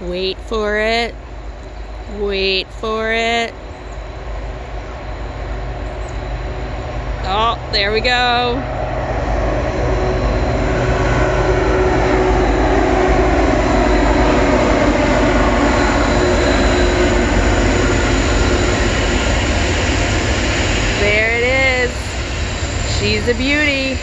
Wait for it. Wait for it. Oh, there we go. There it is. She's a beauty.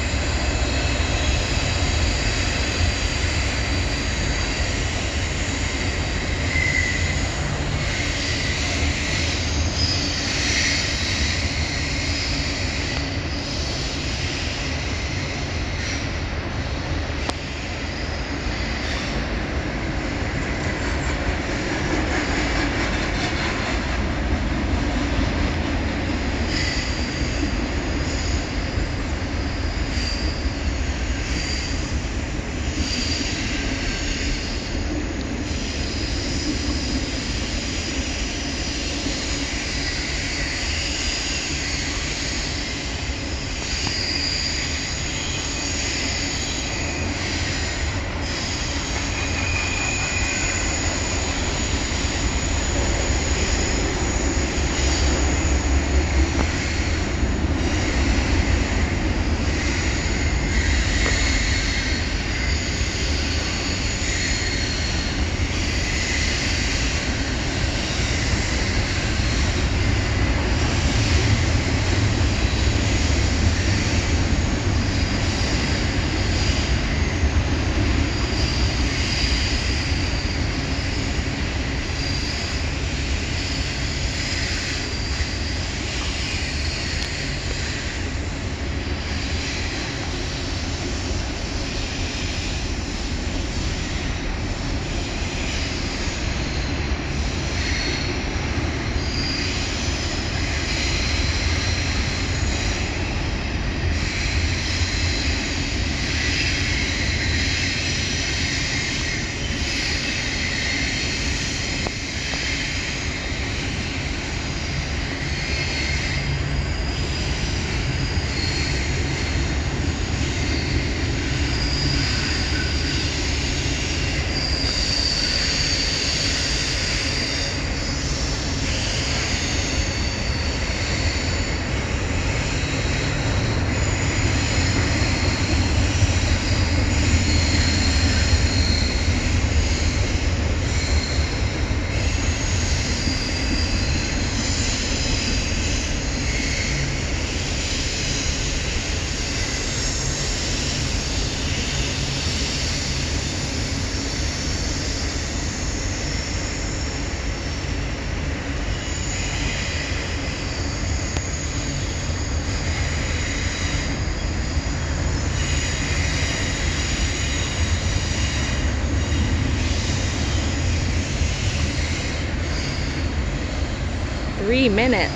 Three minutes.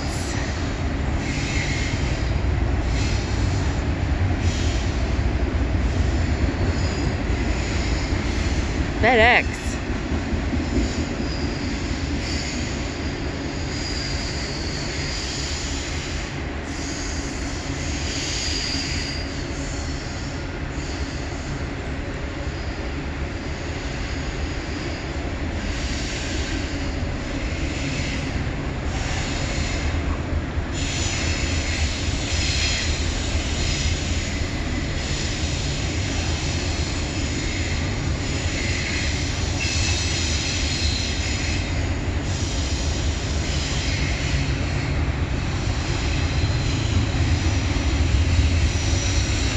FedEx.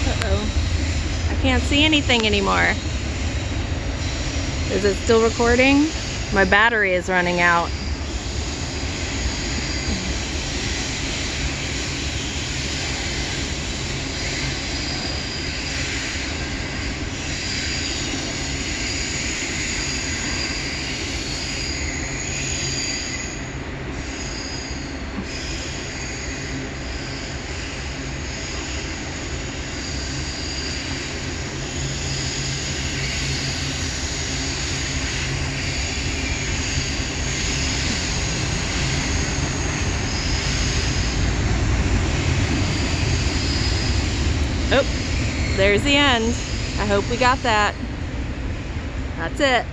Uh-oh. I can't see anything anymore. Is it still recording? My battery is running out. Oh, there's the end. I hope we got that. That's it.